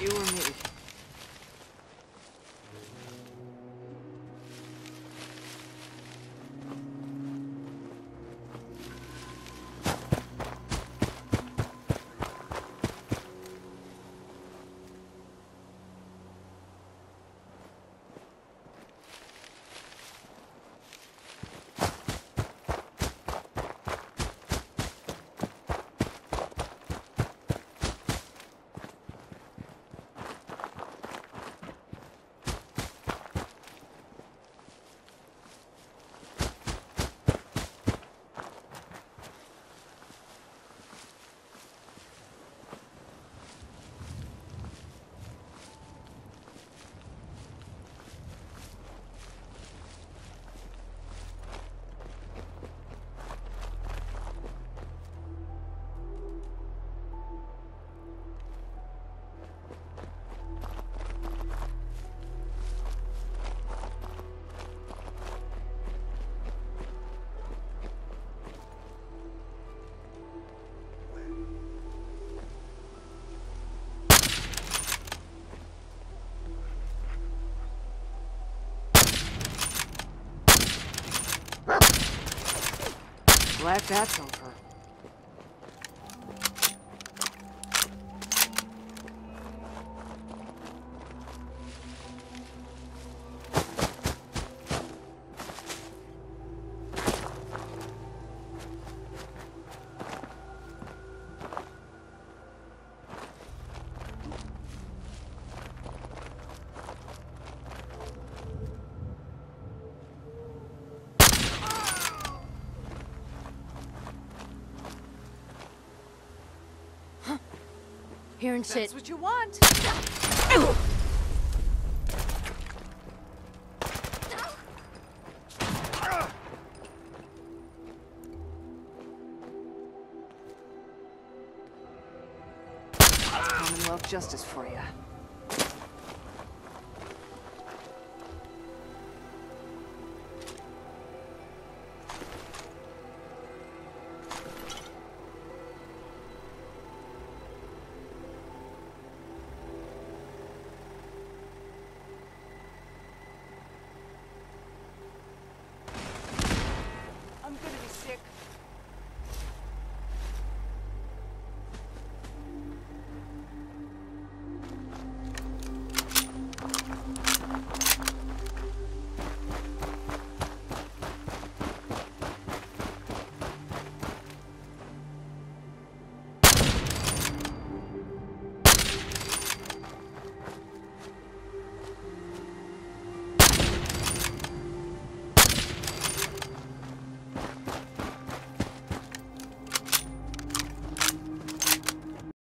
You or me? Glad that's over. Hearing shit. That's what you want. Commonwealth justice for you.